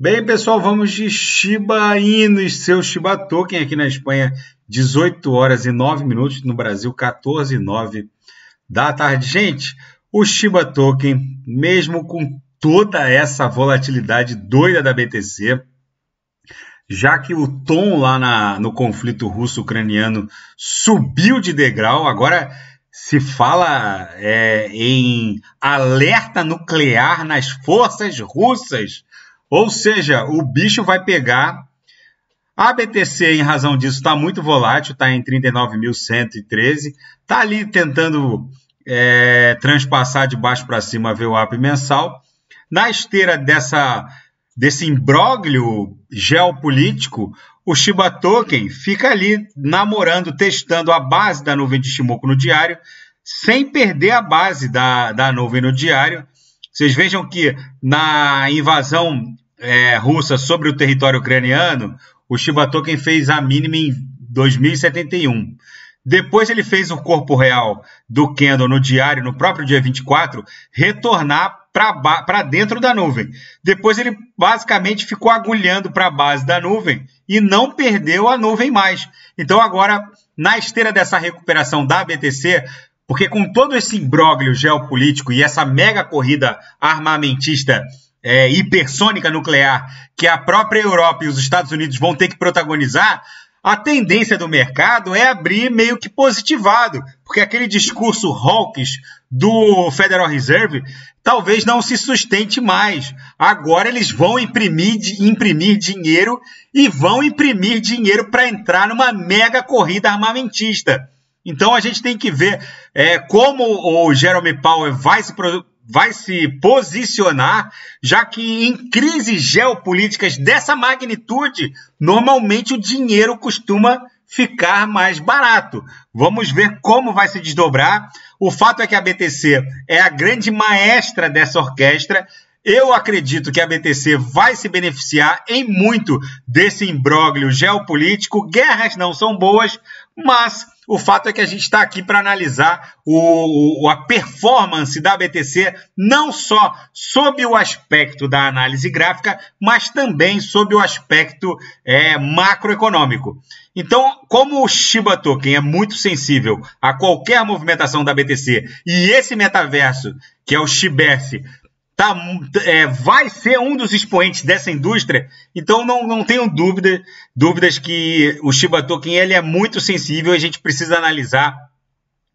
Bem, pessoal, vamos de Shiba Inu seu Shiba Token aqui na Espanha, 18 horas e 9 minutos, no Brasil, 14 e 9 da tarde. Gente, o Shiba Token, mesmo com toda essa volatilidade doida da BTC, já que o tom lá na, no conflito russo-ucraniano subiu de degrau, agora se fala é, em alerta nuclear nas forças russas ou seja, o bicho vai pegar. A BTC, em razão disso, está muito volátil, está em 39.113. Está ali tentando é, transpassar de baixo para cima a VWAP mensal. Na esteira dessa, desse imbróglio geopolítico, o Shiba Token fica ali namorando, testando a base da nuvem de Shimoku no diário, sem perder a base da, da nuvem no diário. Vocês vejam que na invasão é, russa sobre o território ucraniano, o Shiba Token fez a mínima em 2071. Depois ele fez o corpo real do Kendall no diário, no próprio dia 24, retornar para dentro da nuvem. Depois ele basicamente ficou agulhando para a base da nuvem e não perdeu a nuvem mais. Então agora, na esteira dessa recuperação da BTC, porque com todo esse imbróglio geopolítico e essa mega corrida armamentista é, hipersônica nuclear que a própria Europa e os Estados Unidos vão ter que protagonizar, a tendência do mercado é abrir meio que positivado, porque aquele discurso hawkish do Federal Reserve talvez não se sustente mais. Agora eles vão imprimir, imprimir dinheiro e vão imprimir dinheiro para entrar numa mega corrida armamentista. Então a gente tem que ver é, como o Jeremy Powell vai se vai se posicionar, já que em crises geopolíticas dessa magnitude, normalmente o dinheiro costuma ficar mais barato. Vamos ver como vai se desdobrar. O fato é que a BTC é a grande maestra dessa orquestra. Eu acredito que a BTC vai se beneficiar em muito desse imbróglio geopolítico. Guerras não são boas, mas o fato é que a gente está aqui para analisar o, o, a performance da BTC, não só sob o aspecto da análise gráfica, mas também sob o aspecto é, macroeconômico. Então, como o Shiba Token é muito sensível a qualquer movimentação da BTC e esse metaverso, que é o Shibef, tá, é, vai ser um dos expoentes dessa indústria, então não, não tenho dúvida, dúvidas que o Shiba Token ele é muito sensível e a gente precisa analisar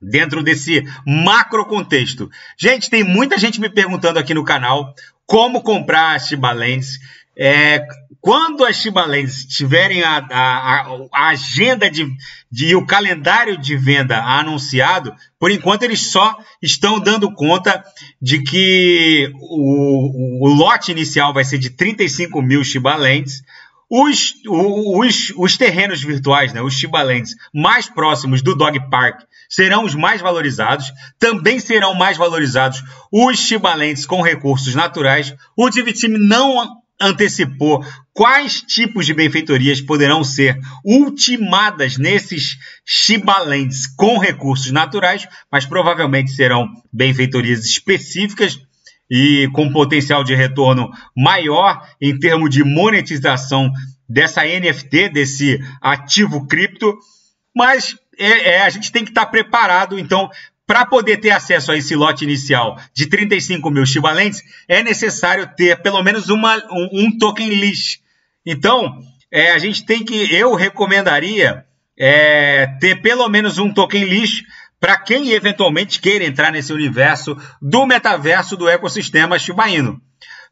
dentro desse macro contexto. Gente, tem muita gente me perguntando aqui no canal como comprar a Shiba Lens. É, quando as Chibalenses tiverem a, a, a agenda de, de, o calendário de venda anunciado, por enquanto eles só estão dando conta de que o, o, lote inicial vai ser de 35 mil Chibalentes. Os, os, os, terrenos virtuais, né, os Chibalentes mais próximos do Dog Park, serão os mais valorizados. Também serão mais valorizados os Chibalentes com recursos naturais. O Divitime não antecipou quais tipos de benfeitorias poderão ser ultimadas nesses Shibalands com recursos naturais, mas provavelmente serão benfeitorias específicas e com potencial de retorno maior em termos de monetização dessa NFT, desse ativo cripto. Mas é, é, a gente tem que estar preparado, então, para poder ter acesso a esse lote inicial de 35 mil equivalentes, é necessário ter pelo menos uma, um, um token list. Então, é, a gente tem que, eu recomendaria é, ter pelo menos um token list para quem eventualmente queira entrar nesse universo do metaverso do ecossistema Shiba Inu.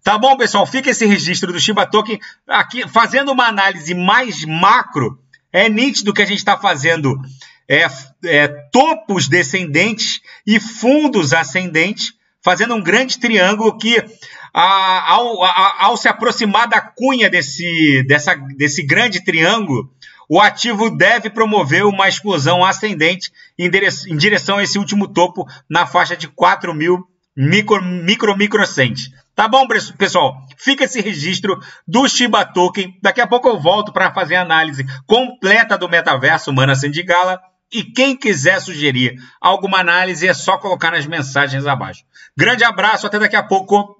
Tá bom, pessoal? Fica esse registro do Shiba Token aqui, fazendo uma análise mais macro. É nítido que a gente está fazendo é, é, topos descendentes e fundos ascendentes, fazendo um grande triângulo que, ao, ao, se aproximar da cunha desse, dessa, desse grande triângulo, o ativo deve promover uma explosão ascendente em direção, em direção a esse último topo na faixa de 4 mil micro, micro, microcentes. Tá bom, pessoal? Fica esse registro do Shiba Token. Daqui a pouco eu volto para fazer a análise completa do metaverso Mana Sandigala. E quem quiser sugerir alguma análise é só colocar nas mensagens abaixo. Grande abraço, até daqui a pouco.